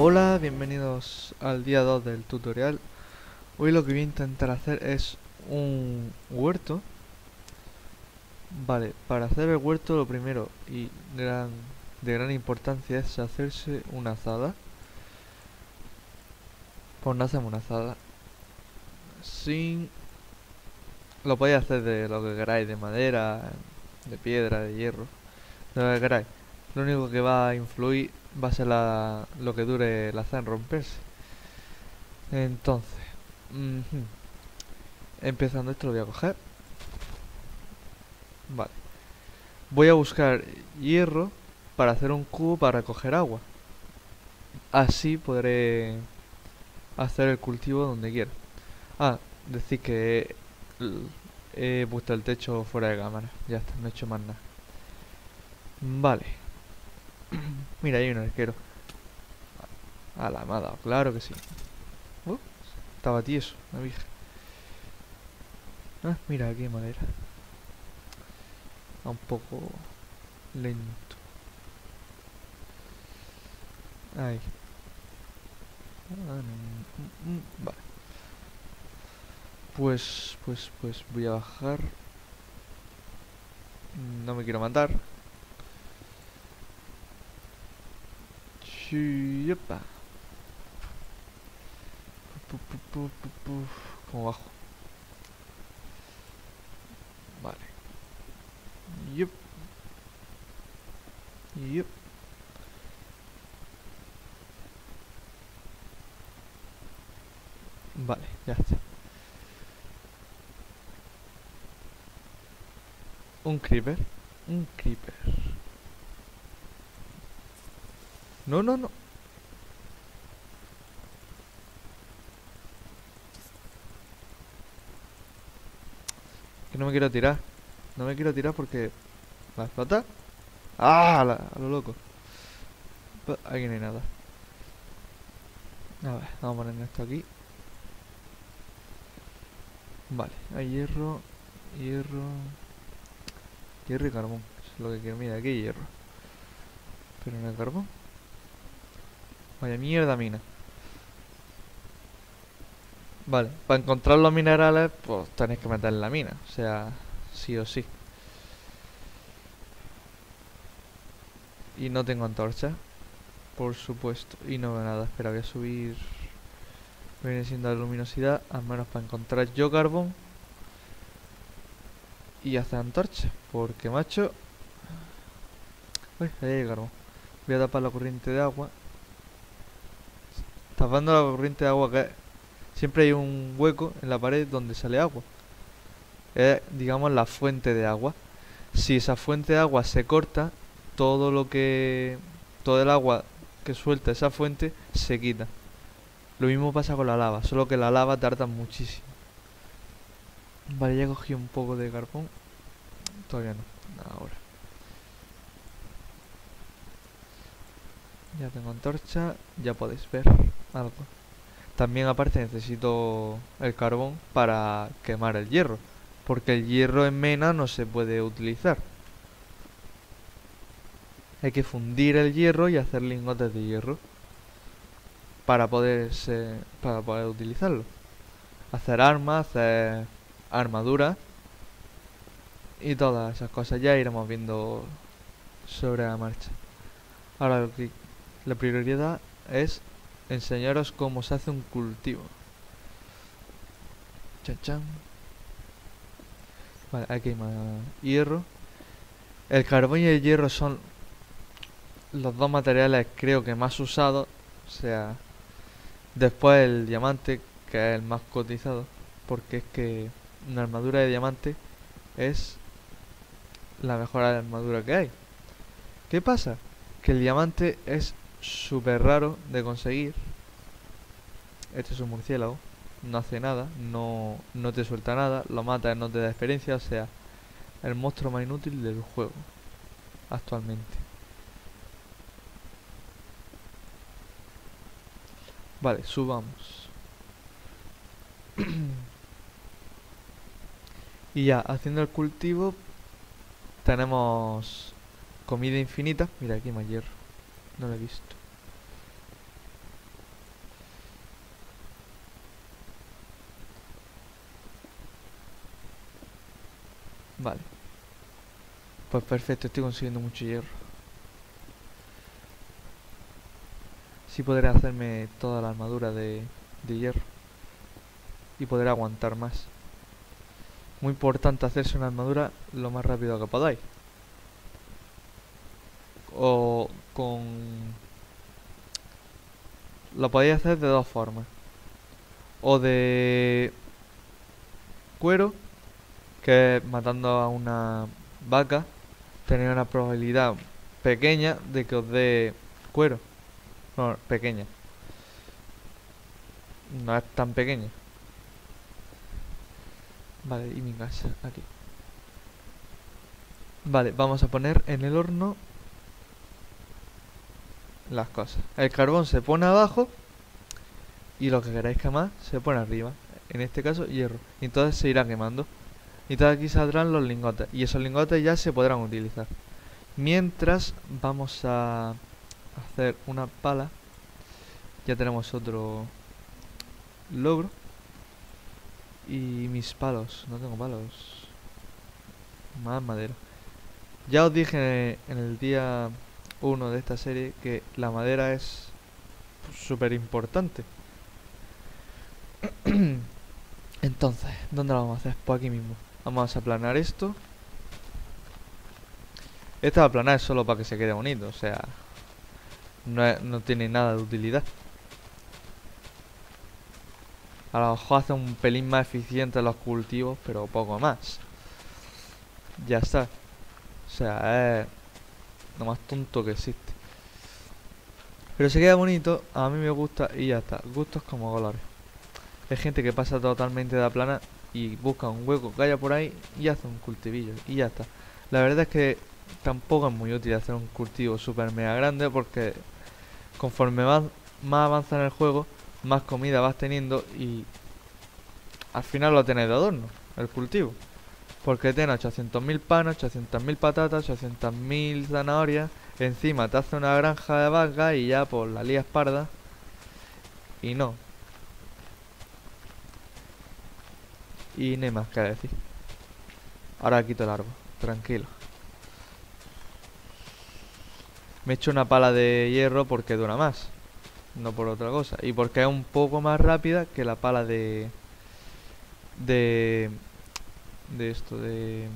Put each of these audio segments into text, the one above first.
Hola, bienvenidos al día 2 del tutorial. Hoy lo que voy a intentar hacer es un huerto. Vale, para hacer el huerto lo primero y gran, de gran importancia es hacerse una azada. Pues no hacemos una azada. Sin... Lo podéis hacer de lo que queráis, de madera, de piedra, de hierro, de lo que queráis. Lo único que va a influir va a ser la, lo que dure la azada en romperse. Entonces, empezando esto lo voy a coger. Vale. Voy a buscar hierro para hacer un cubo para recoger agua. Así podré hacer el cultivo donde quiera. Ah, decir que he puesto el techo fuera de cámara. Ya está, no he hecho más nada. Vale. Mira, hay un arquero. A la me ha dado, claro que sí. Estaba tieso, la vieja. Ah, mira, aquí madera. Un poco lento. Ahí. Ah, Vale. Pues, pues, pues voy a bajar. No me quiero matar. Pu. ¿Cómo bajo? Vale. Yup. Yup. Vale, ya está. Un creeper. Un creeper. No, no, no. Que no me quiero tirar. No me quiero tirar porque... ¿Va a explotar? ¡Ah! A, la- lo loco. Aquí no hay nada. A ver, vamos a poner esto aquí. Vale, hay hierro, hierro, hierro y carbón. Eso es lo que quiero. Mira, aquí hay hierro. Pero no hay carbón. Vaya mierda mina. Vale, para encontrar los minerales, pues tenéis que meter en la mina. O sea, sí o sí. Y no tengo antorcha. Por supuesto. Y no veo nada. Espera, voy a subir. Viene siendo la luminosidad. Al menos para encontrar yo carbón. Y hacer antorcha. Porque, macho. Uy, ahí hay carbón. Voy a tapar la corriente de agua. Tapando la corriente de agua que siempre hay un hueco en la pared donde sale agua. Es, digamos, la fuente de agua. Si esa fuente de agua se corta, todo lo que. todo el agua que suelta esa fuente se quita. Lo mismo pasa con la lava, solo que la lava tarda muchísimo. Vale, ya cogí un poco de carbón. Todavía no. Ahora. Ya tengo antorcha, ya podéis ver También aparte necesito el carbón para quemar el hierro, porque el hierro en mena no se puede utilizar. Hay que fundir el hierro y hacer lingotes de hierro para poder para poder utilizarlo. Hacer armas, hacer armadura y todas esas cosas ya iremos viendo sobre la marcha. Ahora lo que la prioridad es enseñaros cómo se hace un cultivo. Chan. Vale, aquí hay más hierro. El carbón y el hierro son los dos materiales creo que más usados. O sea, después el diamante, que es el más cotizado. Porque es que una armadura de diamante es la mejor armadura que hay. ¿Qué pasa? Que el diamante es súper raro de conseguir. Este es un murciélago. No hace nada. No, no te suelta nada. Lo mata no te da experiencia. O sea, el monstruo más inútil del juego. Actualmente. Vale, subamos. y ya, haciendo el cultivo, tenemos comida infinita. Mira, aquí hay hierro. No lo he visto. Vale. Pues perfecto, estoy consiguiendo mucho hierro. Sí podré hacerme toda la armadura de, de hierro. Y podré aguantar más. Muy importante hacerse una armadura lo más rápido que podáis. O con... Lo podéis hacer de dos formas. O de cuero, que matando a una vaca, tenéis una probabilidad pequeña de que os dé cuero. No, pequeña. No es tan pequeña. Vale, y mi casa, aquí. Vale, vamos a poner en el horno las cosas. El carbón se pone abajo y lo que queráis quemar se pone arriba. En este caso, hierro. Y entonces se irá quemando. Y entonces aquí saldrán los lingotes. Y esos lingotes ya se podrán utilizar. Mientras vamos a hacer una pala. Ya tenemos otro logro. Y mis palos. No tengo palos. Más madera. Ya os dije en el día 1 de esta serie que la madera es súper importante. Entonces, ¿dónde lo vamos a hacer? Pues aquí mismo. Vamos a aplanar esto. Esto va a aplanar solo para que se quede bonito, o sea... No, no tiene nada de utilidad. A lo mejor hace un pelín más eficiente los cultivos, pero poco más. Ya está. O sea, es lo más tonto que existe. Pero se queda bonito, a mí me gusta y ya está. Gustos como colores. Hay gente que pasa totalmente de la plana y busca un hueco que haya por ahí y hace un cultivillo y ya está. La verdad es que tampoco es muy útil hacer un cultivo super mega grande porque conforme más, más avanza en el juego, más comida vas teniendo y al final lo tenés de adorno, el cultivo. Porque tiene 800.000 panes, 800.000 patatas, 800.000 zanahorias. Encima te hace una granja de vacas y ya por la lía parda. Y no, Y no hay más que decir. Ahora quito el árbol, tranquilo. Me he hecho una pala de hierro porque dura más. No por otra cosa. Y porque es un poco más rápida que la pala de... De... De esto, de...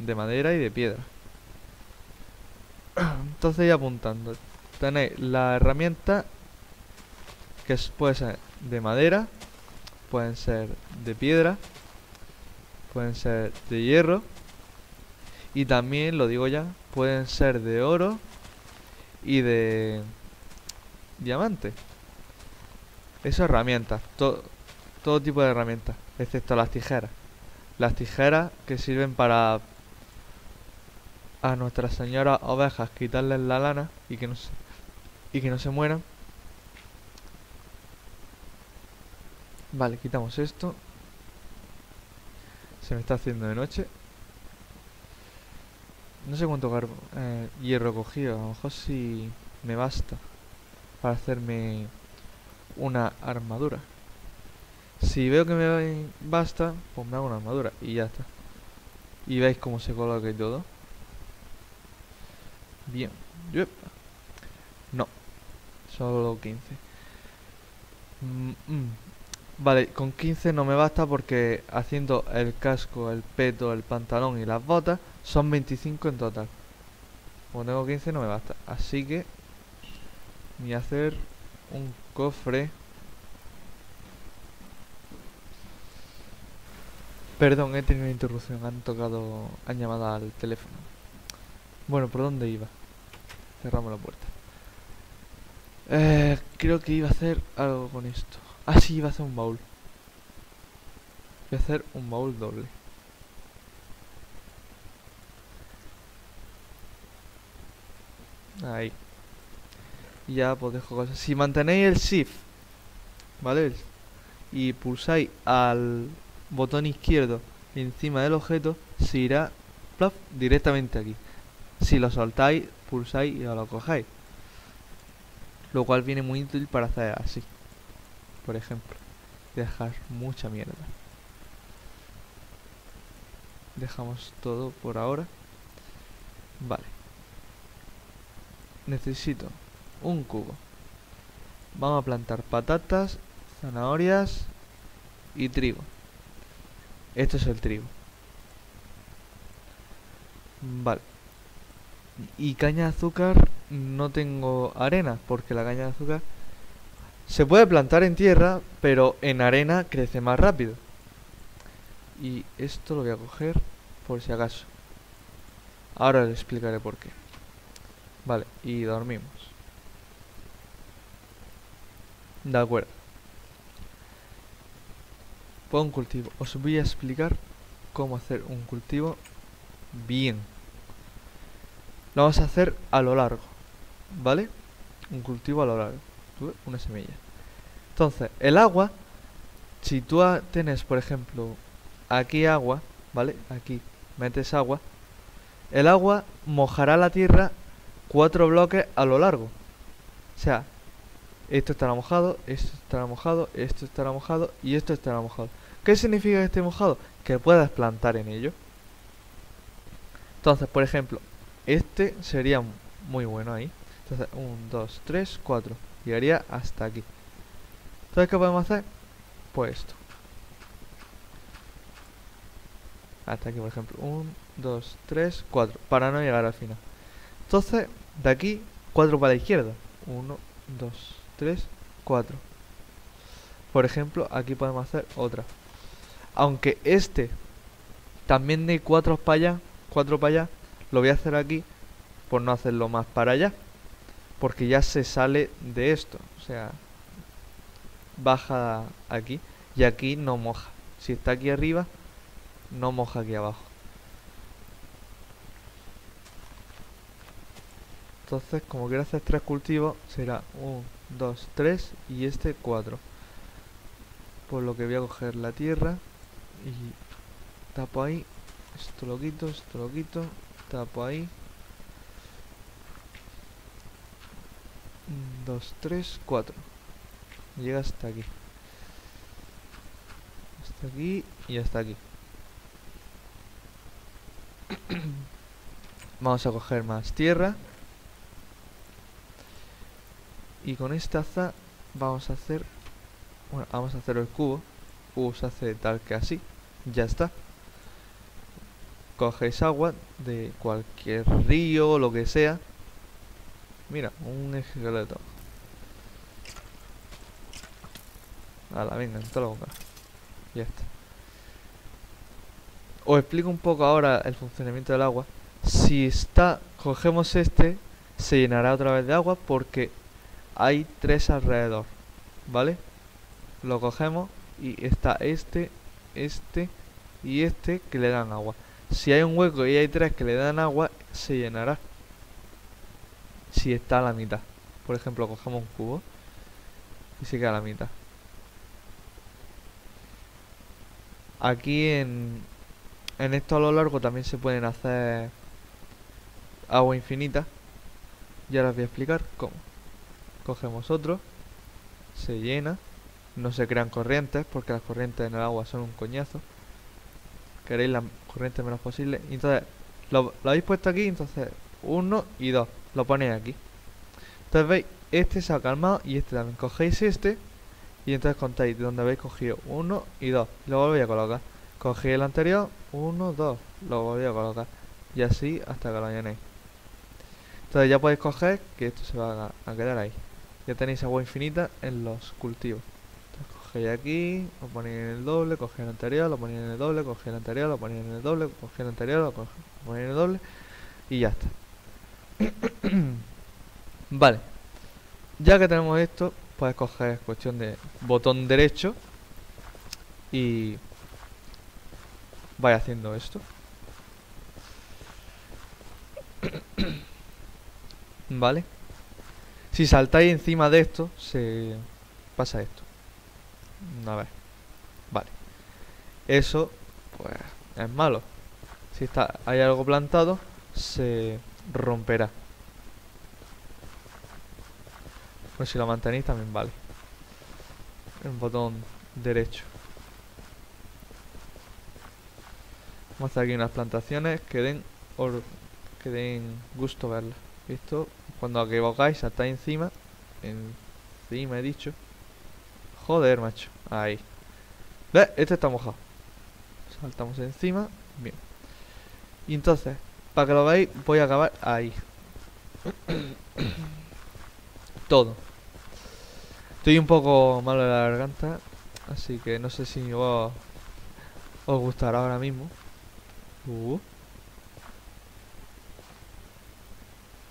De madera y de piedra. Entonces ya apuntando. Tenéis la herramienta que puede ser de madera pueden ser de piedra, pueden ser de hierro y también, lo digo ya, pueden ser de oro y de diamante. Eso herramientas, todo tipo de herramientas, excepto las tijeras. Las tijeras que sirven para a nuestras señoras ovejas quitarles la lana y que no se, y que no se mueran Vale, quitamos esto. Se me está haciendo de noche. No sé cuánto eh, hierro cogido. A lo mejor si me basta para hacerme una armadura. Si veo que me basta, pues me hago una armadura y ya está. Y veis cómo se coloca y todo. Bien. No. Solo 15. Vale, con 15 no me basta porque haciendo el casco, el peto, el pantalón y las botas son 25 en total. Como tengo 15 no me basta. Así que voy a hacer un cofre. Perdón, he tenido una interrupción. Han tocado, han llamado al teléfono. Bueno, ¿por dónde iba? Cerramos la puerta. Eh, creo que iba a hacer algo con esto. Ah, sí, iba a hacer un baúl. Voy a hacer un baúl doble. Ahí. Ya pues dejo cosas. Si mantenéis el shift, ¿vale? Y pulsáis al botón izquierdo encima del objeto, se irá directamente aquí. Si lo soltáis, pulsáis y lo cojáis. Lo cual viene muy útil para hacer así por ejemplo. Dejar mucha mierda. dejamos todo por ahora. Vale. Necesito un cubo. Vamos a plantar patatas, zanahorias y trigo. Esto es el trigo. Vale. Y caña de azúcar no tengo arena, porque la caña de azúcar se puede plantar en tierra, pero en arena crece más rápido. Y esto lo voy a coger por si acaso. Ahora le explicaré por qué. Vale, y dormimos. De acuerdo. Pon un cultivo. Os voy a explicar cómo hacer un cultivo bien. Lo vamos a hacer a lo largo. ¿Vale? Un cultivo a lo largo. Una semilla. Entonces, el agua, si tú tienes, por ejemplo, aquí agua, ¿vale? Aquí metes agua. El agua mojará la tierra cuatro bloques a lo largo. O sea, esto estará mojado, esto estará mojado, esto estará mojado y esto estará mojado. ¿Qué significa que esté mojado? Que puedas plantar en ello. Entonces, por ejemplo, este sería muy bueno ahí. Entonces, 1, 2, 3, 4. Llegaría hasta aquí. Entonces, ¿qué podemos hacer? Pues esto. Hasta aquí, por ejemplo. 1, 2, 3, 4. Para no llegar al final. Entonces, de aquí, 4 para la izquierda. 1, 2, 3, 4. Por ejemplo, aquí podemos hacer otra. Aunque este también de 4 para allá, 4 para allá, lo voy a hacer aquí por no hacerlo más para allá. Porque ya se sale de esto. O sea, baja aquí y aquí no moja. Si está aquí arriba, no moja aquí abajo. Entonces, como quiero hacer tres cultivos, será 1, 2, 3 y este 4. Por lo que voy a coger la tierra y tapo ahí. Esto lo quito, esto lo quito, tapo ahí. 2, 3, 4. Llega hasta aquí. Hasta aquí y hasta aquí. Vamos a coger más tierra. Y con esta aza vamos a hacer... Bueno, vamos a hacer el cubo. El cubo se hace tal que así. Ya está. Coges agua de cualquier río o lo que sea. Mira, un esqueleto. la venga, en toda la boca. Ya está. Os explico un poco ahora el funcionamiento del agua. Si está, cogemos este, se llenará otra vez de agua porque hay tres alrededor. ¿Vale? Lo cogemos y está este, este y este que le dan agua. Si hay un hueco y hay tres que le dan agua, se llenará. Si está a la mitad. Por ejemplo, cogemos un cubo y se queda a la mitad. Aquí en, en esto a lo largo también se pueden hacer agua infinita. Y ahora os voy a explicar cómo. Cogemos otro, se llena, no se crean corrientes porque las corrientes en el agua son un coñazo. Queréis la corriente menos posible. entonces, lo habéis puesto aquí, entonces uno y dos. Lo ponéis aquí. Entonces veis, este se ha calmado y este también. Cogéis este y entonces contáis de donde habéis cogido uno y dos. Lo volvéis a colocar. Cogéis el anterior, uno, dos. Lo volvéis a colocar. Y así hasta que lo llenéis. Entonces ya podéis coger que esto se va a, quedar ahí. Ya tenéis agua infinita en los cultivos. Entonces cogéis aquí, lo ponéis en el doble, cogéis el anterior, lo ponéis en el doble, cogéis el anterior, lo ponéis en el doble, cogéis el anterior, lo ponéis en el doble y ya está. vale. Ya que tenemos esto, puedes coger cuestión de botón derecho y vaya haciendo esto. ¿Vale? Si saltáis encima de esto, se pasa esto. A ver. Vale. Eso, pues, es malo. Si está, hay algo plantado, se romperá. Pues si lo mantenéis también vale. El botón derecho. Vamos a hacer aquí unas plantaciones que den, que den gusto verlas. Esto, cuando equivocáis, está encima. Encima he dicho. Joder, macho. Ahí. ¿Ves? Este está mojado. Saltamos encima. Bien. Y entonces, para que lo veáis, voy a acabar ahí. Todo. Estoy un poco malo de la garganta. Así que no sé si os, os gustará ahora mismo. Uh.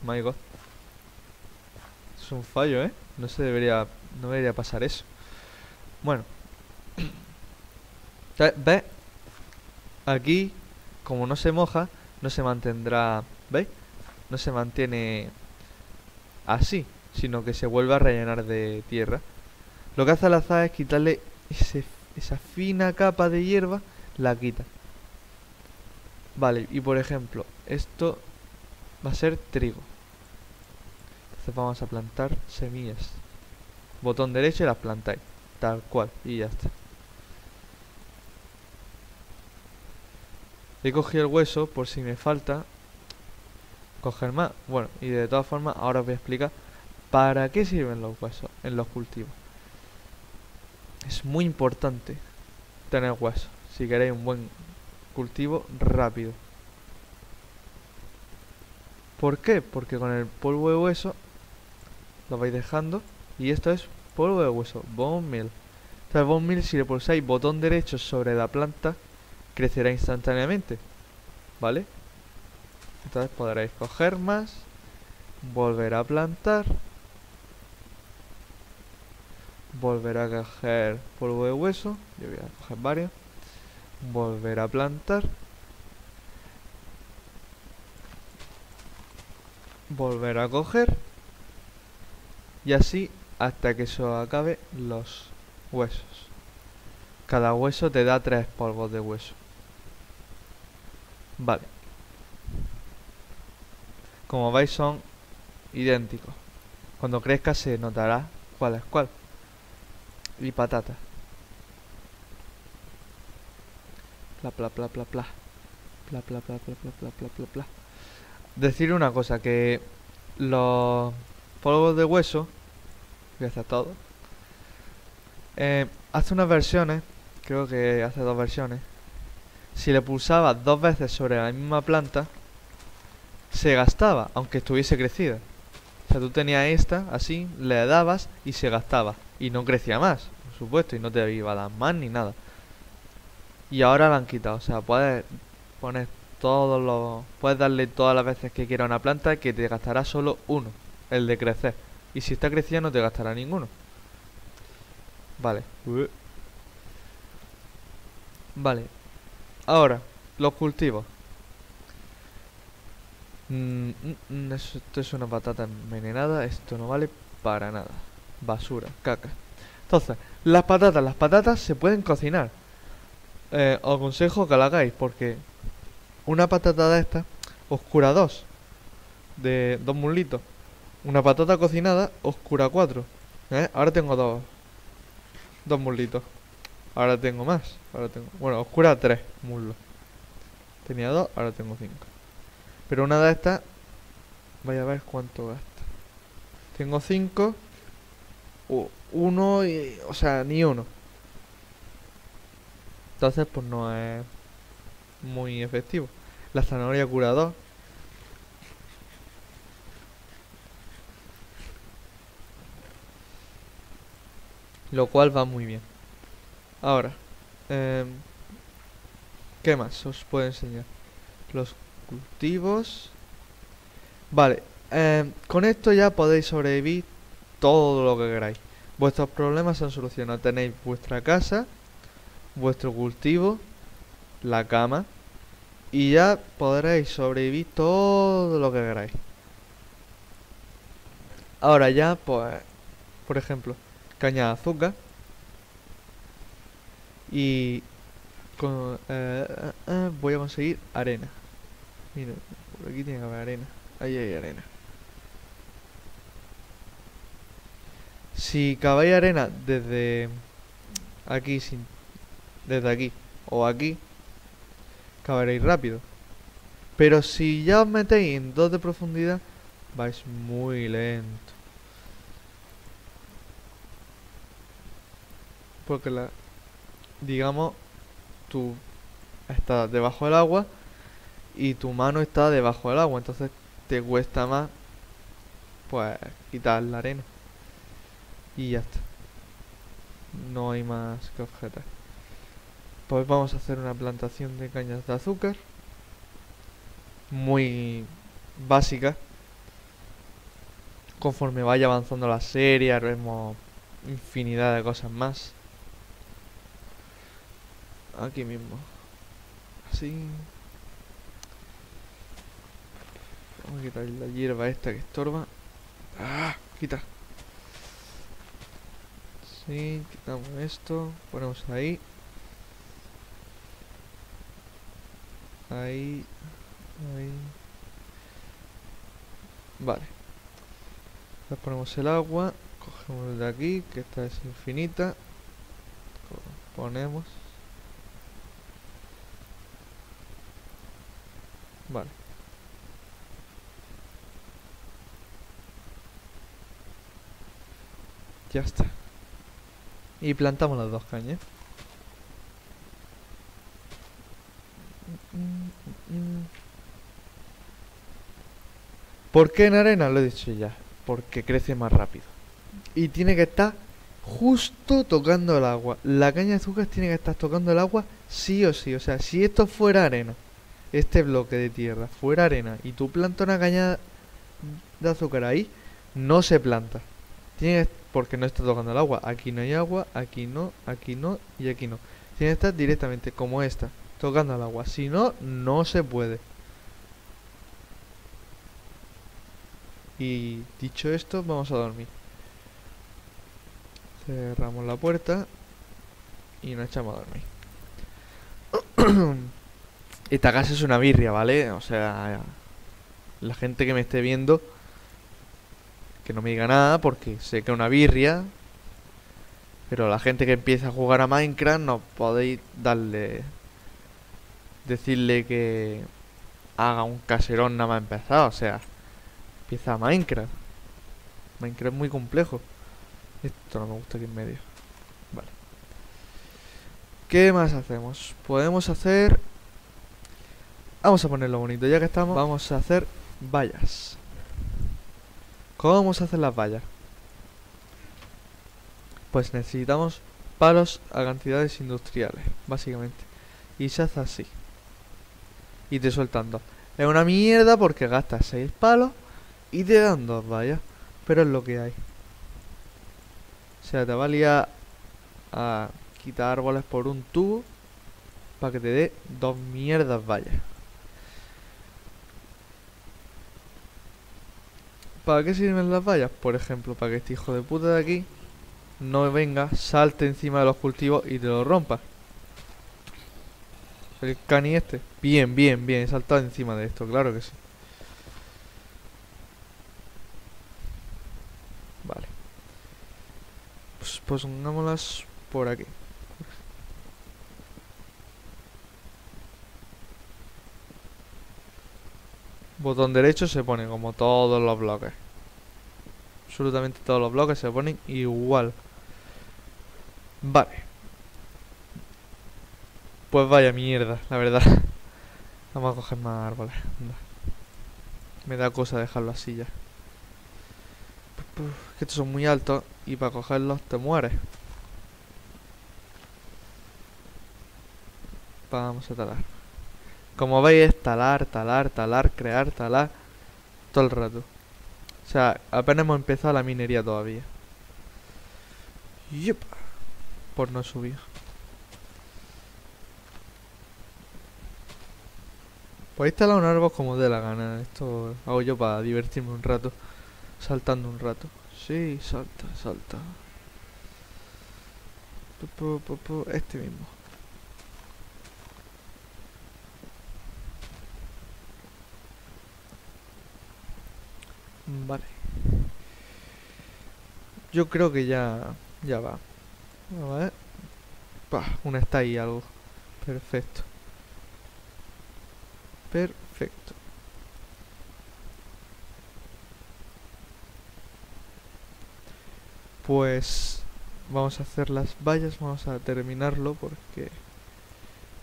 My god. Es un fallo, ¿eh? No se debería... No debería pasar eso. Bueno. ¿Ves? Aquí, como no se moja, no se mantendrá... ¿Veis? No se mantiene así, sino que se vuelve a rellenar de tierra. Lo que hace la azada es quitarle esa fina capa de hierba, la quita. Vale, y por ejemplo, esto va a ser trigo. Entonces vamos a plantar semillas. Botón derecho y las plantáis. Tal cual, y ya está. He cogido el hueso por si me falta coger más. Bueno, y de todas formas, ahora os voy a explicar para qué sirven los huesos en los cultivos. Es muy importante tener huesos si queréis un buen cultivo rápido. ¿Por qué? Porque con el polvo de hueso lo vais dejando y esto es polvo de hueso, bone meal. Entonces bone meal si le pulsáis botón derecho sobre la planta crecerá instantáneamente, ¿vale? Entonces podréis coger más, volver a plantar, volver a coger polvo de hueso, yo voy a coger varios, volver a plantar, volver a coger y así hasta que se acabe los huesos. Cada hueso te da tres polvos de hueso. Vale. Como veis son idénticos. Cuando crezca se notará cuál es cuál. Y patata. Pla, pla, pla, pla, pla. Pla, pla, pla, pla, pla, pla, pla, pla, pla. Decir una cosa, que los polvos de hueso, voy a hacer todo, eh, hace unas versiones, creo que hace dos versiones, si le pulsabas dos veces sobre la misma planta, se gastaba, aunque estuviese crecida. O sea, tú tenías esta, así, le dabas y se gastaba. Y no crecía más, por supuesto, y no te iba a dar más ni nada. Y ahora la han quitado, o sea, puedes poner todos los... Puedes darle todas las veces que quiera una planta que te gastará solo uno, el de crecer. Y si está creciendo no te gastará ninguno. Vale. Vale. Ahora, los cultivos. Mm, mm, mm, esto es una patata envenenada. Esto no vale para nada. Basura, caca. Entonces, las patatas. Las patatas se pueden cocinar. Eh, os aconsejo que la hagáis porque una patata de esta oscura 2 de dos muslitos. Una patata cocinada oscura 4. ¿Eh? Ahora tengo dos dos muslitos. Ahora tengo más. Ahora tengo, bueno, oscura 3 muslos. Tenía dos, ahora tengo 5. Pero una de estas vaya a ver cuánto gasta. Tengo 5 uno y, o sea, ni uno. Entonces, pues no es muy efectivo. La zanahoria cura 2. Lo cual va muy bien. Ahora, eh, ¿qué más os puedo enseñar? Los cultivos. Vale, eh, con esto ya podéis sobrevivir todo lo que queráis. Vuestros problemas se han solucionado. Tenéis vuestra casa, vuestro cultivo, la cama y ya podréis sobrevivir todo lo que queráis. Ahora ya, pues, por ejemplo, caña de azúcar y con, eh, eh, eh, voy a conseguir arena. Mira, por aquí tiene que haber arena. Ahí hay arena. Si caváis arena desde aquí, sin, desde aquí o aquí, acabaréis rápido. Pero si ya os metéis en 2 de profundidad, vais muy lento. Porque la... Digamos, tú estás debajo del agua y tu mano está debajo del agua. Entonces te cuesta más, pues, quitar la arena. Y ya está. No hay más que objetar. Pues vamos a hacer una plantación de cañas de azúcar. Muy básica. Conforme vaya avanzando la serie, haremos infinidad de cosas más. Aquí mismo. Así. Vamos a quitar la hierba esta que estorba. ¡Ah! Quita. Sí, quitamos esto. Ponemos ahí. Ahí. Ahí. Vale. Le ponemos el agua. Cogemos de aquí, que esta es infinita. Ponemos. Vale. Ya está. Y plantamos las dos cañas. ¿Por qué en arena? Lo he dicho ya. Porque crece más rápido. Y tiene que estar justo tocando el agua. La caña de azúcar tiene que estar tocando el agua sí o sí. O sea, si esto fuera arena, este bloque de tierra fuera arena y tú plantas una caña de azúcar ahí, no se planta. Tiene porque no está tocando el agua. Aquí no hay agua, aquí no, aquí no y aquí no. Tiene que estar directamente como esta, tocando el agua. Si no, no se puede. Y dicho esto, vamos a dormir. Cerramos la puerta y nos echamos a dormir. Esta casa es una birria, ¿vale? O sea, la gente que me esté viendo, que no me diga nada porque sé que es una birria. Pero la gente que empieza a jugar a Minecraft no podéis darle... Decirle que haga un caserón nada más empezado. O sea, empieza Minecraft. Minecraft es muy complejo. Esto no me gusta aquí en medio. Vale. ¿Qué más hacemos? Podemos hacer Vamos a ponerlo bonito, ya que estamos, vamos a hacer vallas. ¿Cómo vamos a hacer las vallas? Pues necesitamos palos a cantidades industriales, básicamente. Y se hace así. Y te sueltan dos. Es una mierda porque gastas seis palos y te dan dos vallas. Pero es lo que hay. O sea, te valía a quitar árboles por un tubo para que te dé dos mierdas vallas. ¿Para qué sirven las vallas? Por ejemplo, para que este hijo de puta de aquí no venga, salte encima de los cultivos y te lo rompa. El cani este. Bien, bien, bien. He saltado encima de esto, claro que sí. Vale. Pues pongámoslas por aquí. Botón derecho se pone como todos los bloques. Absolutamente todos los bloques se ponen igual. Vale. Pues vaya mierda, la verdad. Vamos a coger más árboles. Me da cosa dejarlo así ya. Que estos son muy altos y para cogerlos te mueres. Vamos a talar. Como veis es talar, talar, talar, crear, talar Todo el rato. O sea, apenas hemos empezado la minería todavía. Yup. Por no subir. Podéis talar un árbol como de la gana. Esto hago yo para divertirme un rato. Saltando un rato. Sí, salta, salta. Este mismo Vale. Yo creo que ya, ya va. Ver. una está ahí algo. Perfecto. Perfecto. Pues vamos a hacer las vallas, vamos a terminarlo porque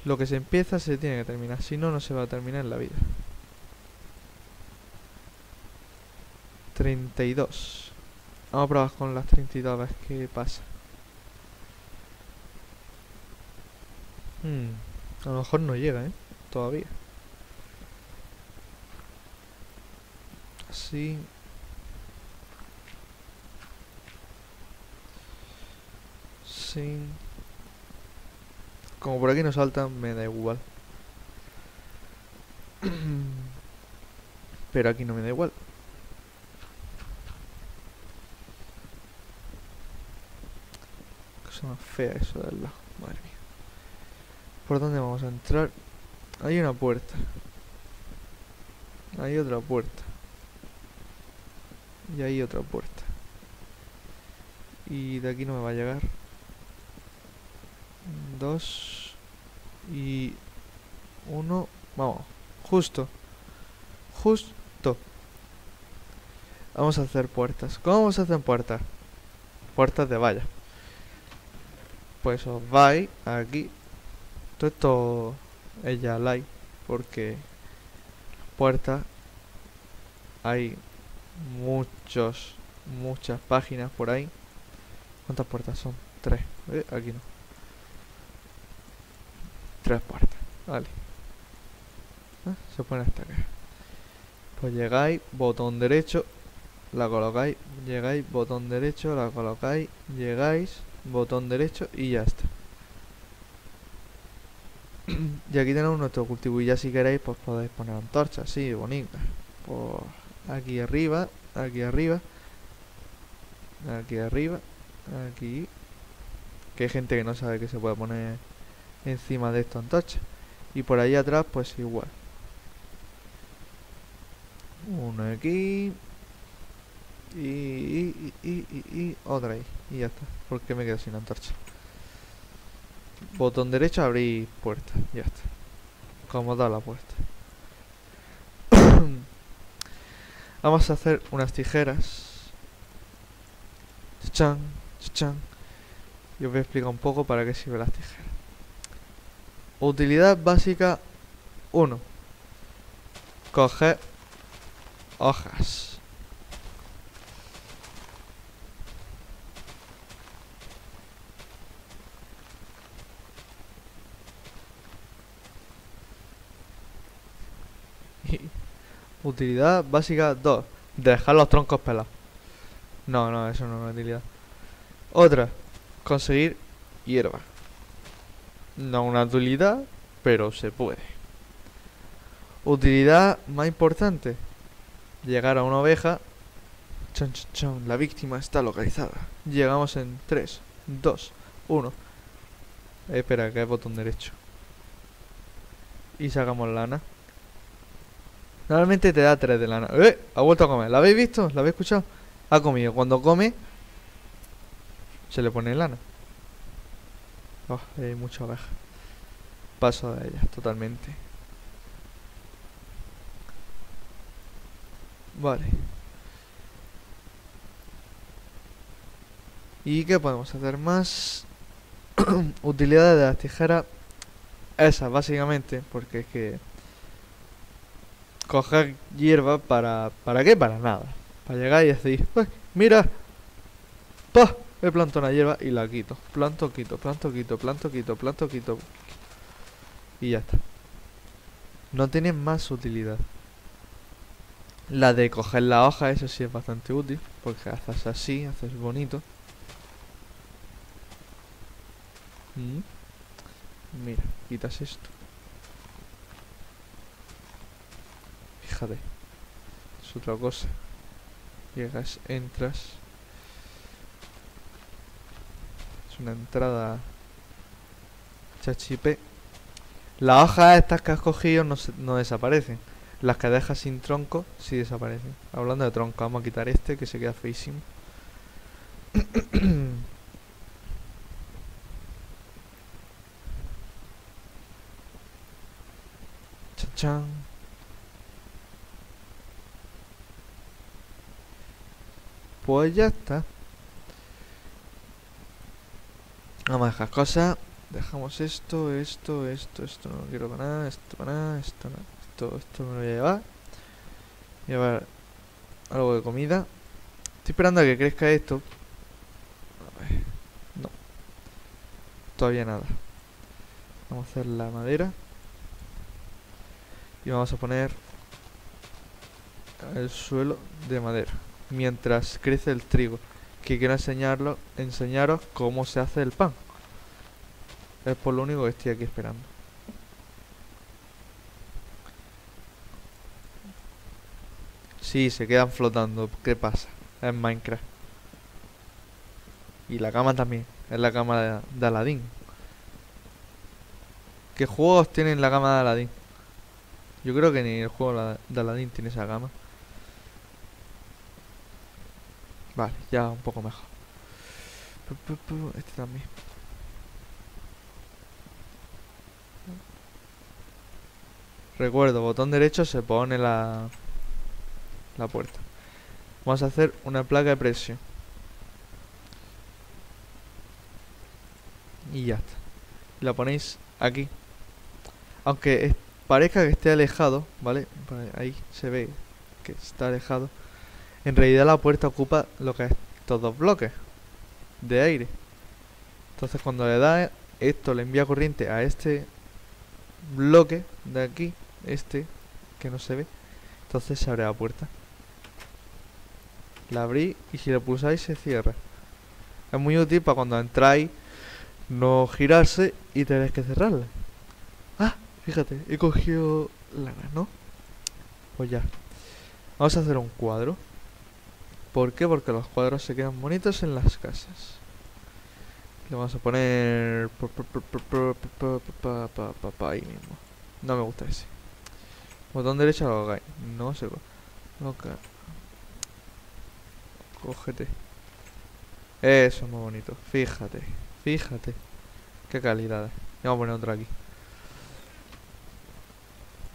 lo que se empieza se tiene que terminar, si no, no se va a terminar en la vida. 32. Vamos a probar con las 32 a ver qué pasa. Hmm, a lo mejor no llega, ¿eh? Todavía. Así. Sí. Como por aquí no saltan, me da igual. Pero aquí no me da igual. Cosa más fea eso del lado. Madre mía. ¿Por dónde vamos a entrar? Hay una puerta. Hay otra puerta. Y hay otra puerta. Y de aquí no me va a llegar. Dos. Y... Uno. Vamos. Justo. Justo. Vamos a hacer puertas. ¿Cómo vamos a hacer puertas? Puertas de valla. Pues os vais aquí. Todo esto es ya like. Porque puertas hay muchos muchas páginas por ahí ¿cuántas puertas son? tres ¿Eh? aquí no tres puertas vale ¿Eh? se pone hasta acá pues llegáis botón derecho la colocáis llegáis botón derecho la colocáis llegáis botón derecho y ya está. Y aquí tenemos nuestro cultivo y ya si queréis pues podéis poner antorchas así bonitas pues aquí arriba aquí arriba aquí arriba aquí. Que hay gente que no sabe que se puede poner encima de esto antorcha. Y por ahí atrás pues igual. Uno aquí y, y, y, otra ahí y ya está porque me quedo sin antorcha. Botón derecho abrir puerta ya está. Como da la puerta. Vamos a hacer unas tijeras. Chan chan y os voy a explicar un poco para qué sirven las tijeras. Utilidad básica 1 coger hojas Utilidad básica 2. Dejar los troncos pelados. No, no, eso no es una utilidad. Otra. Conseguir hierba. No una utilidad, pero se puede. Utilidad más importante. Llegar a una oveja. Chon, chon, chon. La víctima está localizada. Llegamos en 3, 2, 1. espera, que es botón derecho. Y sacamos lana. Normalmente te da 3 de lana. ¡Eh! Ha vuelto a comer. ¿La habéis visto? ¿La habéis escuchado? Ha comido. Cuando come, se le pone lana. Oh, hay mucha oveja. Paso de ella, totalmente. Vale. ¿Y qué podemos hacer más? Utilidad de las tijeras. Esa, básicamente, porque es que coger hierba para... ¿Para qué? Para nada. Para llegar y decir, mira, pa, he plantado una hierba y la quito. Planto, quito, planto, quito, planto, quito, planto, quito. Y ya está. No tiene más utilidad. La de coger la hoja, eso sí es bastante útil. Porque haces así, haces bonito. Mm. Mira, quitas esto. Fíjate. Es otra cosa. Llegas entras. Es una entrada chachipe las hojas estas que has cogido no, desaparecen. Las que dejas sin tronco sí desaparecen. Hablando de tronco vamos a quitar este que se queda feísimo. Chachán Pues ya está. Vamos a dejar cosas. Dejamos esto, esto, esto, esto no lo quiero para nada, esto para nada, esto no. Esto, esto me lo voy a llevar. Llevar algo de comida. Estoy esperando a que crezca esto. A ver. No. Todavía nada. Vamos a hacer la madera. Y vamos a poner el suelo de madera. Mientras crece el trigo. Que quiero enseñarlo, enseñaros cómo se hace el pan. Es por lo único que estoy aquí esperando. Sí, se quedan flotando. ¿Qué pasa? Es Minecraft. Y la cama también. Es la cama de, de Aladdin. ¿Qué juegos tienen la cama de Aladdin? Yo creo que ni el juego de Aladdin tiene esa cama. Vale, ya un poco mejor. Este también. Recuerdo, botón derecho se pone la, la puerta. Vamos a hacer una placa de presión. Y ya está. La ponéis aquí. Aunque parezca que esté alejado, ¿vale? Ahí se ve que está alejado. En realidad la puerta ocupa lo que es estos dos bloques de aire. Entonces cuando le da esto le envía corriente a este bloque de aquí, este que no se ve, entonces se abre la puerta. La abrí y si le pulsáis se cierra. Es muy útil para cuando entráis no girarse y tenéis que cerrarla. Ah, fíjate, he cogido lana, ¿no? Pues ya. Vamos a hacer un cuadro. ¿Por qué? Porque los cuadros se quedan bonitos en las casas. Le vamos a poner... Ahí mismo. No me gusta ese. Botón derecho a No sé. Ok. Cógete. Eso es muy bonito. Fíjate. Fíjate. Qué calidad. Vamos a poner otro aquí.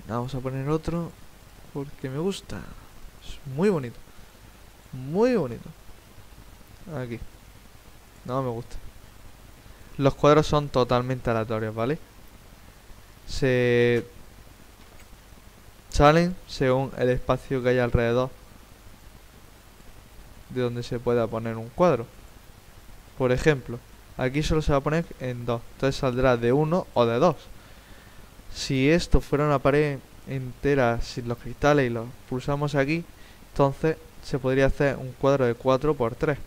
Vamos a poner otro. Porque me gusta. Es muy bonito. Muy bonito. Aquí. No me gusta. Los cuadros son totalmente aleatorios, ¿vale? Se salen según el espacio que hay alrededor de donde se pueda poner un cuadro. Por ejemplo, aquí solo se va a poner en dos. Entonces saldrá de uno o de dos. Si esto fuera una pared entera sin los cristales y los pulsamos aquí, entonces se podría hacer un cuadro de 4 por 3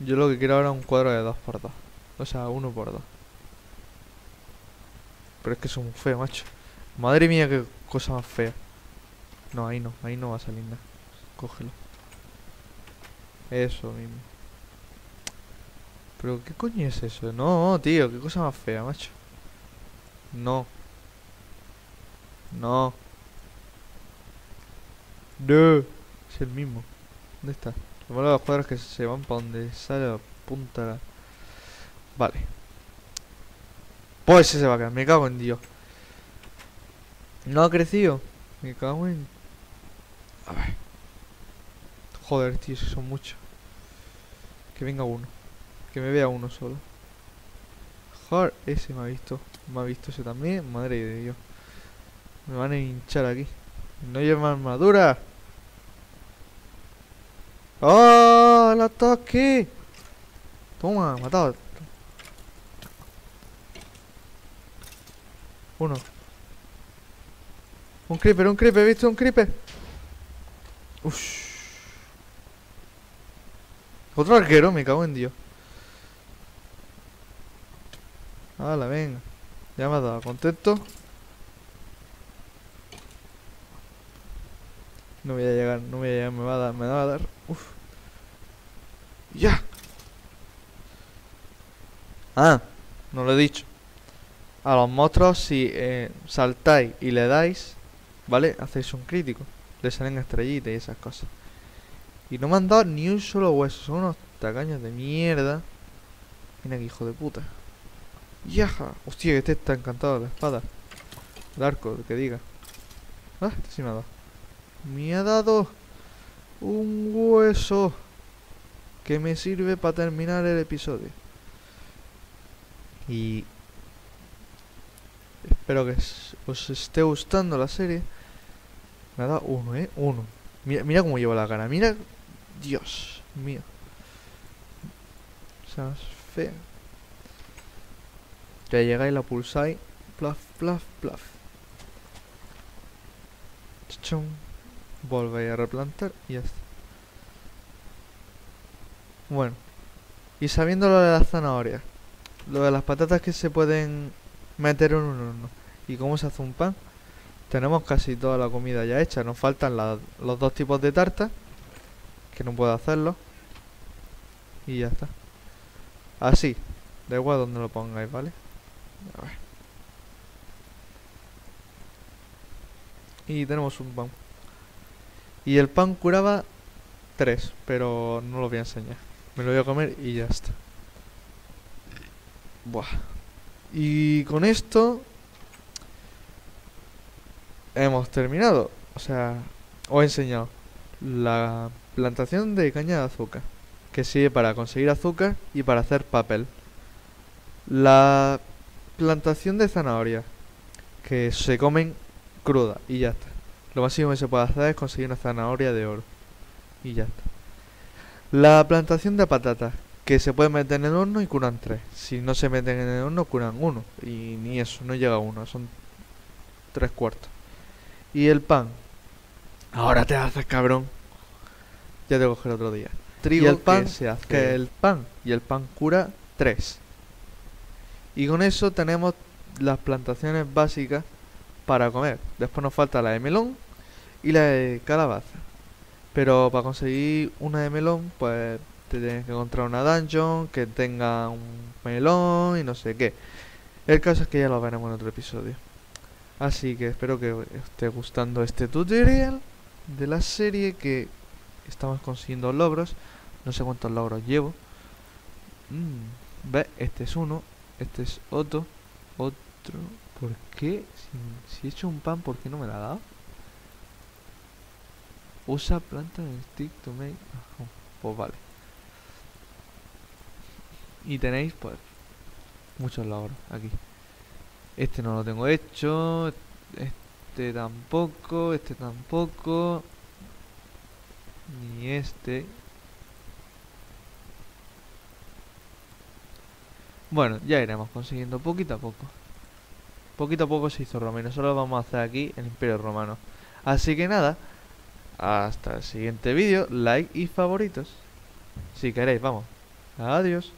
Yo lo que quiero ahora es un cuadro de 2 por 2 O sea, 1 por 2 Pero es que son feos, macho. Madre mía, qué cosa más fea. No, ahí no, ahí no va a salir nada. Cógelo. Eso mismo. Pero, ¿qué coño es eso? No, tío, qué cosa más fea, macho. No. No. No. Es el mismo. ¿Dónde está? Lo malo de los cuadros que se van para donde sale la punta. Vale. Pues ese se va a quedar. Me cago en Dios. No ha crecido. Me cago en... A ver. Joder, tío, si son muchos. Que venga uno. Que me vea uno solo. Joder, ese me ha visto. Me ha visto ese también. Madre de Dios. Me van a hinchar aquí. No lleva armadura. ¡Oh! ¡El ataque! Toma, matado. Uno. Un creeper, un creeper, ¿he visto un creeper? Uff. Otro arquero, me cago en Dios. Hala, venga. Ya me ha dado contento. No voy a llegar, no voy a llegar, me va a dar, me va a dar. Uf. Ya. Ah, no lo he dicho. A los monstruos si eh, saltáis y le dais, ¿vale? Hacéis un crítico. Le salen estrellitas y esas cosas. Y no me han dado ni un solo hueso. Son unos tacaños de mierda. Mira aquí, hijo de puta. Yaja. Hostia, que este está encantado. La espada. El arco, que diga. Ah, este sí me ha dado. Me ha dado. Un hueso que me sirve para terminar el episodio. Y espero que os esté gustando la serie. Me ha dado uno, ¿eh? Uno. Mira, mira cómo llevo la cara. Mira. Dios mío. O sea, es fea. Ya llegáis, la pulsáis. Plaf, plaf, plaf. Chum. Volvéis a replantar y ya está. Bueno. Y sabiendo lo de las zanahorias. Lo de las patatas que se pueden meter en un. Y cómo se hace un pan. Tenemos casi toda la comida ya hecha. Nos faltan los dos tipos de tarta. Que no puedo hacerlo. Y ya está. Así. Da igual donde lo pongáis, ¿vale? A ver. Y tenemos un pan. Y el pan curaba 3, pero no lo voy a enseñar. Me lo voy a comer y ya está. Buah. Y con esto hemos terminado. O sea, os he enseñado la plantación de caña de azúcar, que sirve para conseguir azúcar y para hacer papel. La plantación de zanahoria, que se comen cruda y ya está. Lo máximo que se puede hacer es conseguir una zanahoria de oro y ya está. La plantación de patatas, que se puede meter en el horno y curan tres. Si no se meten en el horno, curan uno. Y ni eso, no llega a uno, son tres cuartos. Y el pan. Ahora te haces cabrón. Ya te coger otro día. Trigo y el pan que se hace. Que el pan. Y el pan cura 3. Y con eso tenemos las plantaciones básicas para comer. Después nos falta la de melón y la de calabaza. Pero para conseguir una de melón, pues te tienes que encontrar una dungeon que tenga un melón y no sé qué. El caso es que ya lo veremos en otro episodio. Así que espero que esté gustando este tutorial de la serie que estamos consiguiendo logros. No sé cuántos logros llevo. Mm, ve, este es uno, este es otro, otro. ¿Por qué? Si, he hecho un pan, ¿por qué no me la ha dado? Usa planta en stick to make. pues vale. Y tenéis, pues, muchos logros aquí. Este no lo tengo hecho. Este tampoco. Este tampoco. Ni este. Bueno, ya iremos consiguiendo poquito a poco. Poquito a poco se hizo Romano. Solo vamos a hacer aquí el Imperio Romano. Así que nada. Hasta el siguiente vídeo. Like y favoritos. Si queréis, vamos. Adiós.